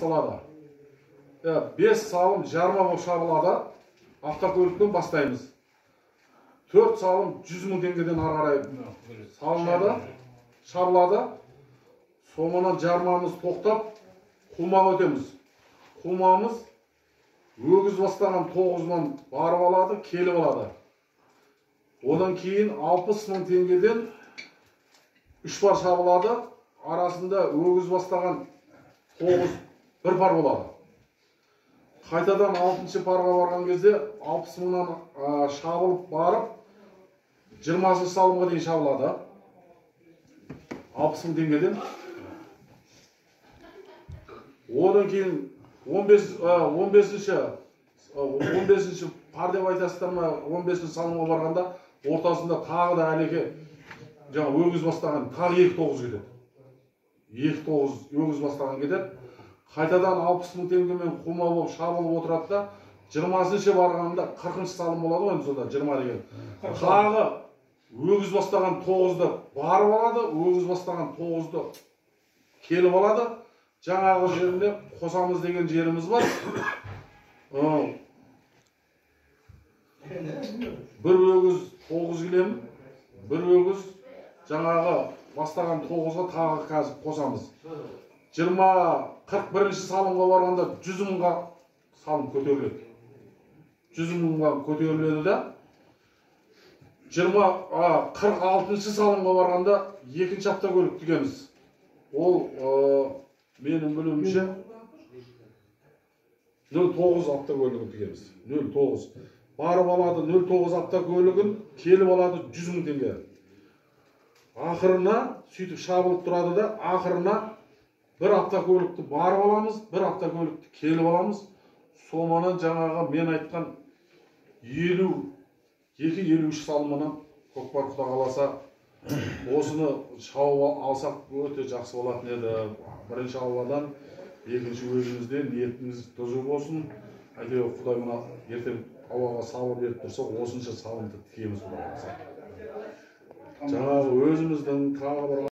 басталады Иә, бес салым жарма болып шабылады автокөліктен бастаймыз. Төрт салым жүз мың теңгеден ары қарай салынады. Шабылады соңынан жармамыз тоқтап қумаға өтеміз. Қумамыз өгіз бастаған тоғызынан барып алады келіп алады. Одан кейін алпыс мың теңгеден үш пар шабылады арасында өгіз бастаған тоғыз бір пар болады. Қайтадан алтыншы парға барған кезде алпыс мыңнан а, шабылып барып жиырмасыншы салымға дейін шабылады. алпыс мың теңгеден. Одан кейін он бес он бесінші он бесінші пар деп айтасыздар ма? он бесінші салымға барғанда ортасында тағы да әлеке жаңа өгіз бастаған тағы екі тоғыз кетеді. Екі тоғыз өгіз бастаған кетеді қайтадан алпыс мың теңгемен қума болып шабылып отырады да жиырмасыншы барғанда қырқыншы салым болады ғой енді сонда жиырма деген. Тағы өгіз бастаған тоғызды барып алады өгіз бастаған тоғызды келіп алады. Жаңағы жерінде қосамыз деген жеріміз бар. Бір өгіз тоғыз келем бір өгіз жаңағы бастаған тоғызға тағы қазір қосамыз. Жиырма қырық бірінші салымға барғанда жүз мыңға салым көтеріледі. жүз мыңға көтеріледі да жиырма қырық алтыншы салымға барғанда екінші автокөлік тігеміз ол ы, менің білуімше нөл тоғыз автокөлігін тігеміз нөл тоғыз. Барып алады нөл тоғыз автокөлігін келіп алады жүз мың теңге. Ақырына сөйтіп шабылып тұрады да ақырына бір автокөлікті барып аламыз бір автокөлікті келіп аламыз сомадан жаңағы мен айтқан елу екі елу үш салымынан көкпар құда қаласа осыны шауып алсақ өте жақсы болатын еді. Бірінші алладан екінші өзімізден ниетіміз түзу болсын әйтеуір құдай мына ертең аллаға сабыр беріп тұрса осынша салымды тігеміз құдай қаласа жаңағы өзіміздің тағы бір